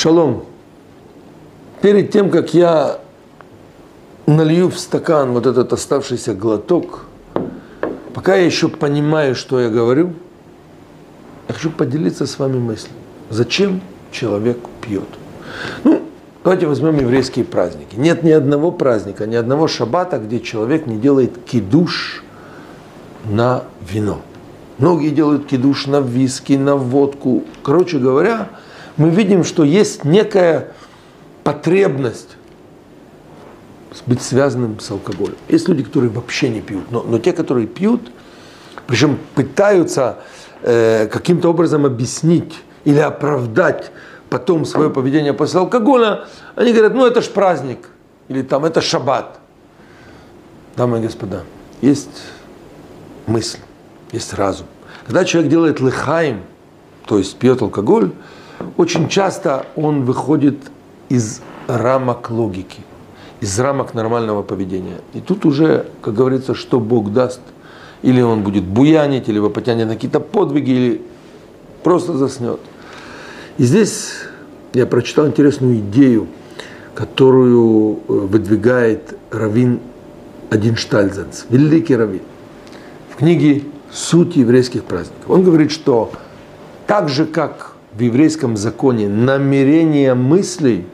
Шалом. Перед тем, как я налью в стакан вот этот оставшийся глоток, пока я еще понимаю, что я говорю, я хочу поделиться с вами мыслью. Зачем человек пьет? Ну, давайте возьмем еврейские праздники. Нет ни одного праздника, ни одного шаббата, где человек не делает кидуш на вино. Многие делают кидуш на виски, на водку. Короче говоря, мы видим, что есть некая потребность быть связанным с алкоголем. Есть люди, которые вообще не пьют, но, но те, которые пьют, причем пытаются э, каким-то образом объяснить или оправдать потом свое поведение после алкоголя, они говорят, ну это ж праздник, или там это шаббат. Дамы и господа, есть мысль, есть разум. Когда человек делает лыхаем, то есть пьет алкоголь, очень часто он выходит из рамок логики, из рамок нормального поведения. И тут уже, как говорится, что Бог даст, или он будет буянить, или его потянет на какие-то подвиги, или просто заснет. И здесь я прочитал интересную идею, которую э, выдвигает Равин Один Штальзенц, великий Равин, в книге «Суть еврейских праздников». Он говорит, что так же, как в еврейском законе намерение мыслей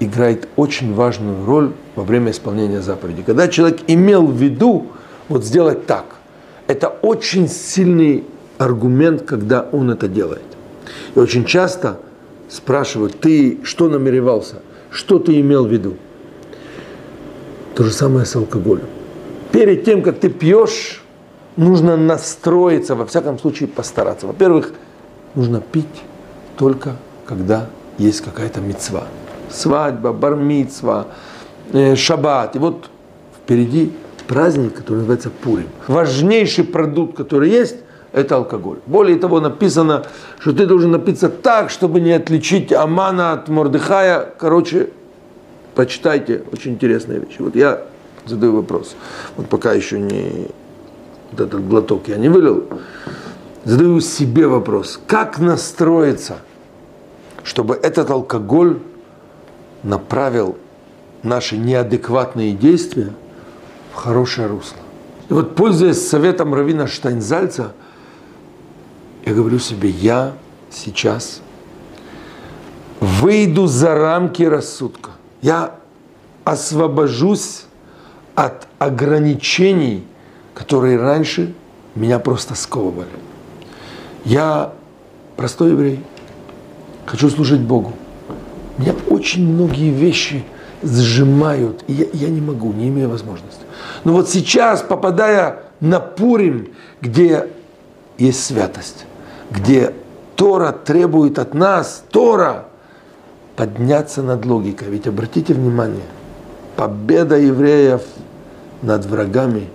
играет очень важную роль во время исполнения заповеди. Когда человек имел в виду вот сделать так, это очень сильный аргумент, когда он это делает. И очень часто спрашивают, ты что намеревался, что ты имел в виду? То же самое с алкоголем. Перед тем, как ты пьешь, нужно настроиться, во всяком случае постараться. Во-первых, нужно пить только когда есть какая-то мецва. Свадьба, бармицва, э, шаббат. И вот впереди праздник, который называется Пурим. Важнейший продукт, который есть, это алкоголь. Более того, написано, что ты должен напиться так, чтобы не отличить Амана от Мордыхая. Короче, почитайте, очень интересные вещи. Вот я задаю вопрос. Вот пока еще не вот этот глоток я не вылил, задаю себе вопрос, как настроиться, чтобы этот алкоголь направил наши неадекватные действия в хорошее русло. И вот, пользуясь советом Равина Штайнзальца, я говорю себе, я сейчас выйду за рамки рассудка. Я освобожусь от ограничений, которые раньше меня просто сковывали. Я простой еврей, хочу служить Богу. Меня очень многие вещи сжимают, и я, я не могу, не имею возможности. Но вот сейчас, попадая на Пурим, где есть святость, где Тора требует от нас, Тора, подняться над логикой. Ведь обратите внимание, победа евреев над врагами,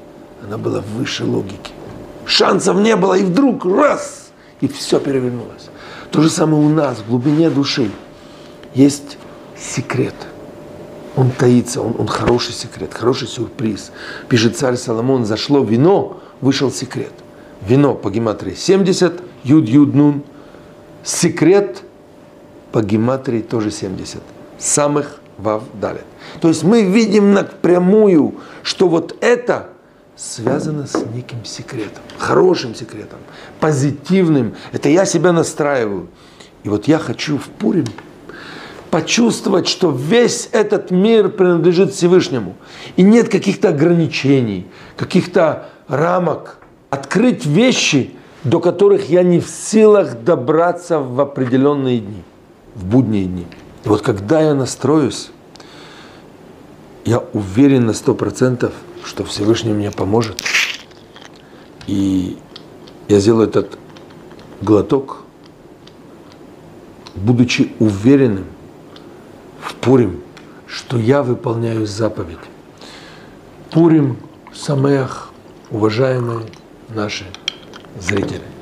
она была выше логики. Шансов не было, и вдруг раз – и все перевернулось. То же самое у нас, в глубине души, есть секрет. Он таится, он, он хороший секрет, хороший сюрприз. Пишет царь Соломон, зашло вино, вышел секрет. Вино по гематрии 70, юд, юд, нун. Секрет по гематрии тоже 70. Самых вав далит. То есть мы видим напрямую, что вот это – связано с неким секретом, хорошим секретом, позитивным. Это я себя настраиваю. И вот я хочу в Пурим почувствовать, что весь этот мир принадлежит Всевышнему. И нет каких-то ограничений, каких-то рамок. Открыть вещи, до которых я не в силах добраться в определенные дни, в будние дни. И вот когда я настроюсь, я уверен на сто процентов – что Всевышний мне поможет. И я сделаю этот глоток, будучи уверенным в Пурим, что я выполняю заповедь. Пурим, Самех, уважаемые наши зрители.